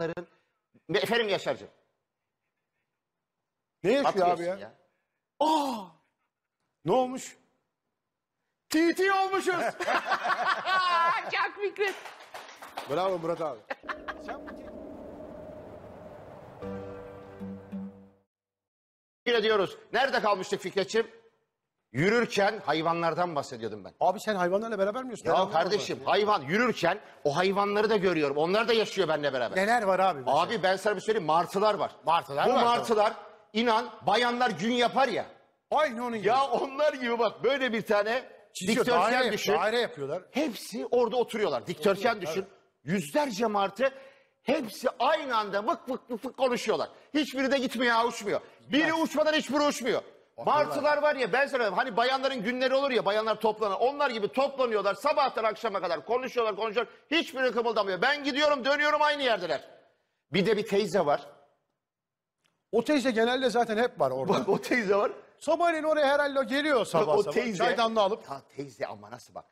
hayvanların... Efendim Yaşar'cığım. Ne yaşıyor abi atıyorsun ya? Aa! Ne olmuş? TT olmuşuz. Çok Fikret. Bravo Murat abi. Yine diyoruz. Nerede kalmıştık Fikret'ciğim? Yürürken hayvanlardan bahsediyordum ben. Abi sen hayvanlarla beraber mi yiyorsun? Ya Beraber kardeşim mi? hayvan yürürken o hayvanları da görüyorum. Onlar da yaşıyor benimle beraber. Neler var abi? mesela? Abi ben sana bir söyleyeyim martılar var. Martılar Bu var, martılar inan bayanlar gün yapar ya. Aynı onun gibi. Ya onlar gibi bak böyle bir tane Çiziyor, dikdörtgen daire, düşün. daire yapıyorlar. Hepsi orada oturuyorlar. Dikdörtgen düşün. Yüzlerce martı hepsi aynı anda vık vık vık vık konuşuyorlar. Hiçbiri de gitmiyor, uçmuyor. Biri uçmadan hiçbiri uçmuyor. Martılar var ya ben sana hani bayanların günleri olur ya bayanlar toplanır. Onlar gibi toplanıyorlar sabahtan akşama kadar konuşuyorlar konuşuyorlar. Hiçbiri kımıldamıyor. Ben gidiyorum dönüyorum aynı yerdeler. Bir de bir teyze var. O teyze genelde zaten hep var orada. Bak o teyze var. Sabahleyin oraya herhalde geliyor sabah o sabah. teyze. Çaydanlığı alıp. Ya teyze ama nasıl bak.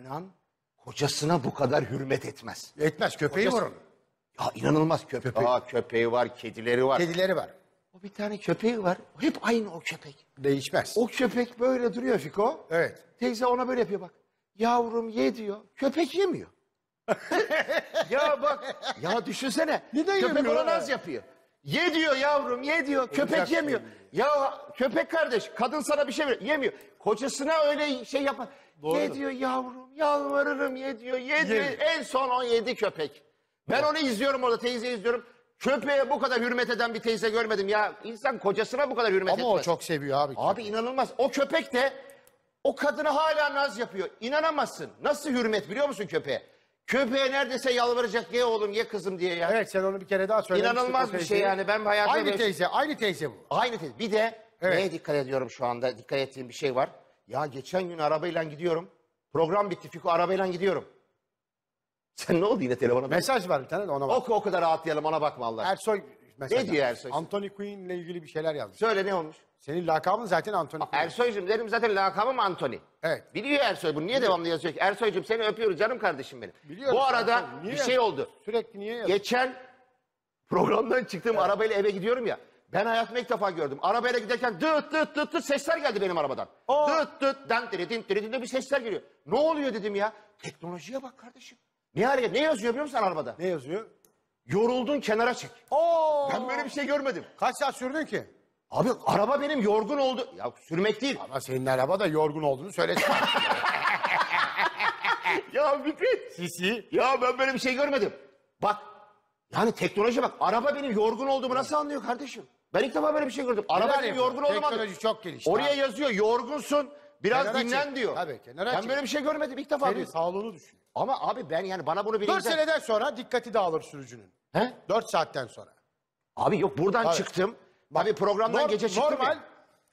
İnan kocasına bu kadar hürmet etmez. Etmez köpeği var Kocası- onun. Ya inanılmaz köpek. Aa, köpeği var, kedileri var. Kedileri var. O bir tane köpeği var. Hep aynı o köpek. Değişmez. O köpek böyle duruyor Fiko. Evet. Teyze ona böyle yapıyor bak. Yavrum ye diyor. Köpek yemiyor. ya bak. Ya düşünsene. Neden köpek yemiyor ona ha? naz yapıyor. Ye diyor yavrum ye diyor. Köpek Olacak yemiyor. şey. Ya köpek kardeş kadın sana bir şey veriyor. Yemiyor. Kocasına öyle şey yapar. Doğru. Ye diyor yavrum yalvarırım ye diyor. Ye diyor. En son o yedi köpek. Ben onu izliyorum orada teyze izliyorum. Köpeğe bu kadar hürmet eden bir teyze görmedim ya. İnsan kocasına bu kadar hürmet Ama o etmez. çok seviyor abi. Abi inanılmaz. O köpek de o kadına hala naz yapıyor. İnanamazsın. Nasıl hürmet biliyor musun köpeğe? Köpeğe neredeyse yalvaracak ye oğlum ye kızım diye ya. Evet sen onu bir kere daha söylemiştin. İnanılmaz o bir şey teyzeyi. yani. Ben hayatımda Aynı teyze, aynı teyze bu. Aynı tez. Bir de Evet. neye dikkat ediyorum şu anda? Dikkat ettiğim bir şey var. Ya geçen gün arabayla gidiyorum. Program bitti Fiko arabayla gidiyorum. Sen ne oldu yine telefona? Mesaj var bir tane de ona bak. Oku o kadar rahatlayalım ona bakma Allah. Ersoy mesaj. Ne diyor Ersoy? Anthony Quinn ile ilgili bir şeyler yazmış. Söyle ne olmuş? Senin lakabın zaten Anthony Quinn. Ersoy'cum dedim zaten lakabım Anthony. Evet. Biliyor Ersoy bunu. Niye devamlı yazıyor ki? Ersoy'cum seni öpüyoruz canım kardeşim benim. Biliyorum Bu arada niye bir şey oldu. Sürekli niye yazıyor? Geçen programdan çıktım arabayla eve gidiyorum ya. Ben hayatımda ilk defa gördüm. Arabayla giderken dıt dıt dıt dıt sesler geldi benim arabadan. Aa. Dıt dıt dan diri din diri din bir sesler geliyor. Ne oluyor dedim ya. Teknolojiye bak kardeşim. Ne hareket ne yazıyor biliyor musun arabada? Ne yazıyor? Yoruldun kenara çek. Oo. Ben böyle bir şey görmedim. Kaç saat sürdün ki? Abi araba benim yorgun oldu. Ya sürmek değil. Ama senin araba da yorgun olduğunu söylesin. ya Fikret. Sisi. Ya ben böyle bir şey görmedim. Bak yani teknoloji bak. Araba benim yorgun olduğumu nasıl anlıyor kardeşim? Ben ilk defa böyle bir şey gördüm. Araba benim yorgun olduğumu anlıyor. Teknoloji çok gelişti Oraya abi. yazıyor yorgunsun biraz Kenara dinlen çek. diyor. Tabii, kenara ben çek. böyle bir şey görmedim ilk defa. Senin sağlığını düşün. Ama abi ben yani bana bunu 4 bilince... seneden sonra dikkati dağılır sürücünün. He? 4 saatten sonra. Abi yok buradan Tabii. çıktım. Abi programdan Nor- gece çıktım Normal ya.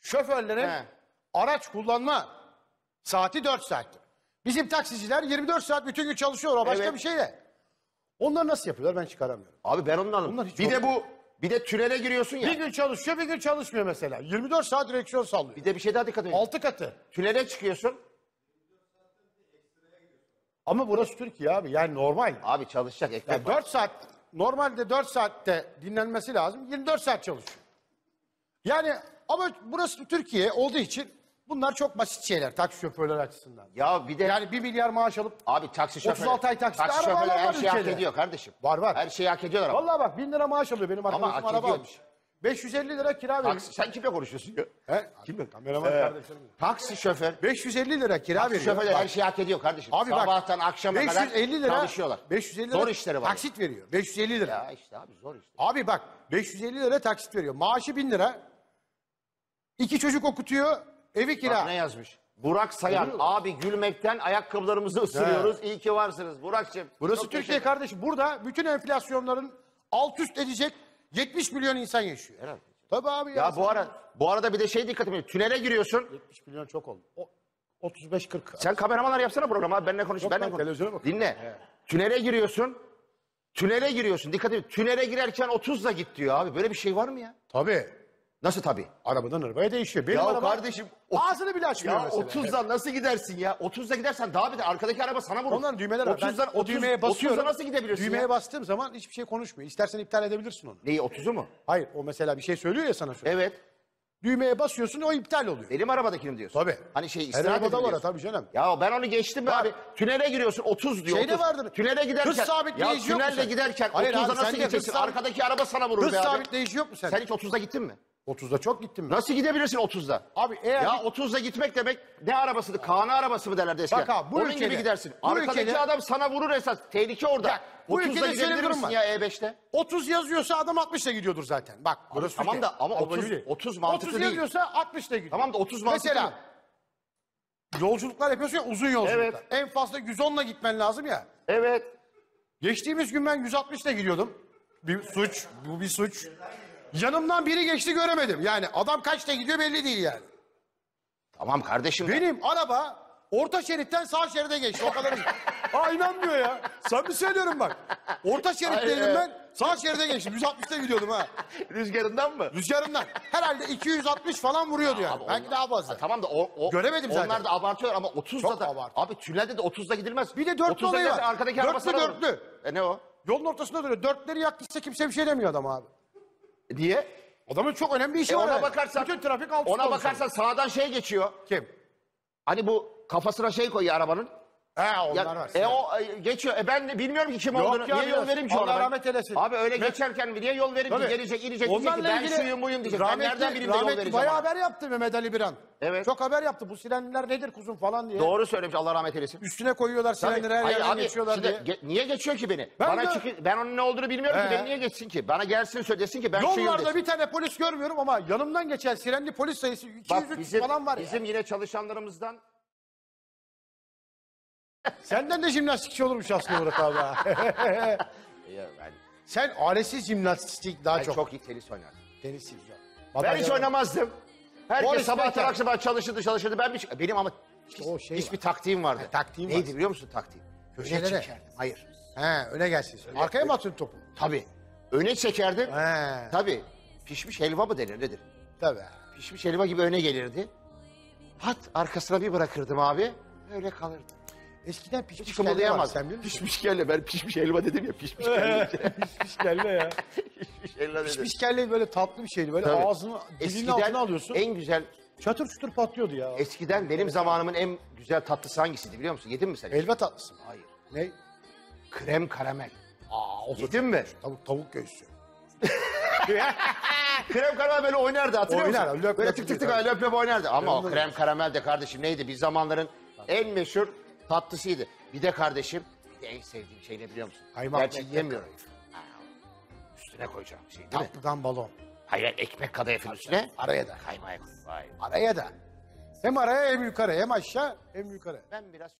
şoförlerin He. araç kullanma saati 4 saattir. Bizim taksiciler 24 saat bütün gün çalışıyor. O başka Evet. bir şey de. Onlar nasıl yapıyorlar ben çıkaramıyorum. Abi ben onu hiç Bir de yok. bu bir de tünele giriyorsun ya. Bir gün çalışıyor bir gün çalışmıyor mesela. 24 saat direksiyon sallıyor. Bir de bir şey daha dikkat edin. 6 katı. Tünele çıkıyorsun. Ama burası Türkiye abi yani normal. Abi çalışacak ekmek Yani var. 4 saat normalde 4 saatte dinlenmesi lazım. 24 saat çalışıyor. Yani ama burası Türkiye olduğu için bunlar çok basit şeyler taksi şoförleri açısından. Ya bir de Yani 1 milyar maaş alıp abi taksi şoförü. 36 ay takside taksi şoförleri her şeyi hak ülkede. ediyor kardeşim. Var, var. Her şeyi hak ediyorlar ama. Vallahi bak 1000 lira maaş alıyor benim arkadaşım hak araba ediyormuş. almış. 550 lira kira veriyor. Taksi, sen kimle konuşuyorsun ya? He? Kimle? Kameraman kardeşlerim. Taksi şoför. 550 lira kira Taksi veriyor. Bak, her şeyi hak ediyor kardeşim. Abi bak, Sabahtan akşama kadar 550 lira çalışıyorlar. 550 lira Zor işleri var. taksit veriyor. 550 lira. Ya işte abi zor işte. Abi bak 550 lira taksit veriyor. Maaşı 1000 lira. İki çocuk okutuyor. Evi kira. Bak ne yazmış? Burak Sayan. Görüyor Abi gülmekten ayakkabılarımızı ısırıyoruz. İyi ki varsınız Burak'cığım. Burası Çok Türkiye kardeşim. Burada bütün enflasyonların alt üst edecek 70 milyon insan yaşıyor. Herhalde. Tabii abi ya. Ya bu ara bu arada bir de şey dikkatimi çekiyor. Tünele giriyorsun. 70 milyon çok oldu. O, 35-40. Sen kameramanlar yapsana programı abi. Benimle konuş. Yok benimle lan, konuş. televizyona bak. Dinle. Tünele giriyorsun. Tünele giriyorsun. Dikkat et. Tünele girerken 30'la git diyor abi. Böyle bir şey var mı ya? Tabii. Nasıl tabii? Arabadan arabaya değişiyor. Benim Ya araba kardeşim, o- ağzını bile açmıyor Ya mesela. 30'dan nasıl gidersin ya? 30'da gidersen daha bir de arkadaki araba sana vurur. Onların düğmeler var. Ben 30'dan o düğmeye basıyorum. 30'da nasıl gidebilirsin Düğmeye ya? bastığım zaman hiçbir şey konuşmuyor. İstersen iptal edebilirsin onu. Neyi 30'u mu? Hayır o mesela bir şey söylüyor ya sana an. Evet. Düğmeye basıyorsun o iptal oluyor. Benim arabadakini mi diyorsun? Tabii. Hani şey Her istirahat arabada var diyorsun. tabii canım. Ya ben onu geçtim be abi. Tünele giriyorsun 30 diyor. Şeyde 30. vardır. Tünele giderken. Hız sabitleyici ya yok mu tünelde sen? giderken Hayır 30'da abi, nasıl sende hız gideceksin? sabit- Arkadaki araba sana vurur Hız be abi. sabitleyici yok mu sende? Sen hiç 30'da gittin mi? 30'da çok gittim ben. Nasıl gidebilirsin 30'da? Abi eğer Ya bir- 30'da gitmek demek ne arabasıydı? Kana arabası mı derlerdi eskiden? Bak abi, bu Onun ülkede- gibi gidersin. bu Arkadaki ülkede- adam sana vurur esas. Tehlike orada. Bak, bu 30'da ülkede şöyle bir gidebilir misin ya E5'te? 30 yazıyorsa adam 60'la gidiyordur zaten. Bak burası tamam da ama Avrupa 30 Birliği. 30 mantıklı 30 değil. yazıyorsa 60'la gidiyor. Tamam da 30 mantıklı Mesela yolculuklar yapıyorsun ya uzun yolculuklar. Evet. En fazla 110'la gitmen lazım ya. Evet. Geçtiğimiz gün ben 160'la gidiyordum. Bir suç, bu bir suç. Yanımdan biri geçti göremedim. Yani adam kaçta gidiyor belli değil yani. Tamam kardeşim. de. Benim araba orta şeritten sağ şeride geçti. O kadar. Aa inanmıyor ya. Samimi söylüyorum bak. Orta şeritteydim ben. Sağ şeride geçtim. 160'ta gidiyordum ha. Rüzgarından mı? Rüzgarından. Herhalde 260 falan vuruyordu yani. Abi Belki onlar- daha fazla. Tamam da o, o Göremedim zaten. Onlar da abartıyor ama 30'da Çok da abart. abi tünelde de 30'da gidilmez. Bir de dörtlü 30'da olayı gidersen var. Arkadaki araba Dörtlü, sana vurur. dörtlü. E ne o? Yolun ortasında duruyor. Dörtleri yaktıysa kimse bir şey demiyor adam abi. Niye? Adamın çok önemli işi E var. ona yani. bakarsan Bütün trafik alt üst Ona olmuş bakarsan sağdan şey geçiyor. Kim? Hani bu kafasına şey koyuyor arabanın. He onlar Ya, var. e o e, geçiyor. E ben de bilmiyorum ki kim Yok olduğunu. ya, niye yol vereyim ki Allah ona? ben? rahmet eylesin. Abi öyle Ne? geçerken niye yol vereyim ki? Tabii. Gelecek, inecek, diyecek ki ben şuyum buyum diyecek. Ben nereden bileyim de yol rahmetli vereceğim. bayağı haber yaptı Mehmet Ali Biran. Evet. Çok haber yaptı. Bu sirenler nedir kuzum falan diye. Doğru söylemiş Allah rahmet eylesin. Üstüne koyuyorlar Tabii. sirenleri her Hayır yerden abi, geçiyorlar şimdi diye. ge- niye geçiyor ki beni? Ben Bana de- ben onun ne olduğunu bilmiyorum ki. He. Beni niye geçsin ki? Bana gelsin söylesin ki ben şuyum Yollarda desin. bir tane polis görmüyorum ama yanımdan geçen sirenli polis sayısı 200 Bak bizim, falan var ya. bizim yine çalışanlarımızdan Senden de jimnastikçi olurmuş aslında Murat abi. ha. Ya ben, Sen aletsiz jimnastik daha ben çok. çok. iyi tenis oynardım. Tenisçi. Ben hiç oynamazdım. Herkes Boris sabahtan Becker. akşama çalışırdı çalışırdı. Ben bir, benim ama o şey hiçbir var. taktiğim vardı. Ha, taktiğin Neydi var. biliyor musun taktiğim? Öne Köşelere. çekerdim. Hayır. He öne gelsin. Arkaya mı atıyorsun topu? Tabii. Öne çekerdim. He. Tabii. Pişmiş helva mı denir nedir? Tabii. Pişmiş helva gibi öne gelirdi. Pat arkasına bir bırakırdım abi. Öyle kalırdı. Eskiden pişmiş Hiç kelle var. kımıldayamaz. Sen bilir misin? Pişmiş kelle. Ben pişmiş helva dedim ya. Pişmiş kelle. Pişmiş kelle ya. pişmiş helva dedim. Pişmiş kelle böyle tatlı bir şeydi. Böyle Tabii. ağzını dilinin Eskiden altına alıyorsun. en güzel, Çatır çutur patlıyordu ya. eskiden benim zamanımın en güzel tatlısı hangisiydi biliyor musun? Yedin mi sen? Helva tatlısı mı? Hayır. Ne? Krem karamel. Aa, o Yedin mi? Tavuk, tavuk göğsü. krem karamel böyle oynardı hatırlıyor Oynar, musun? löp böyle tık tık tık löp löp oynardı. Ama o krem karamel de kardeşim neydi? Bir zamanların en meşhur tatlısıydı. Bir de kardeşim bir de en sevdiğim şey ne biliyor musun? Kaymaklı Gerçi ekmek yemiyorum. Üstüne koyacağım şey değil mi? Tatlıdan balon. Hayır ekmek kadayıfın üstüne. Araya da. Kaymağı koy. Vay. Araya da. Hem araya hem yukarı. Hem aşağı hem yukarı. Ben biraz